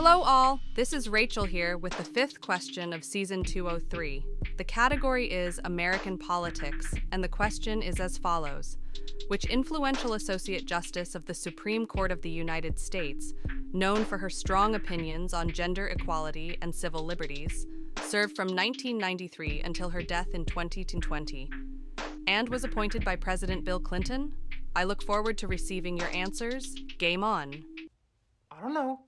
Hello, all. This is Rachel here with the fifth question of season 203. The category is American politics, and the question is as follows Which influential Associate Justice of the Supreme Court of the United States, known for her strong opinions on gender equality and civil liberties, served from 1993 until her death in 2020, and was appointed by President Bill Clinton? I look forward to receiving your answers. Game on. I don't know.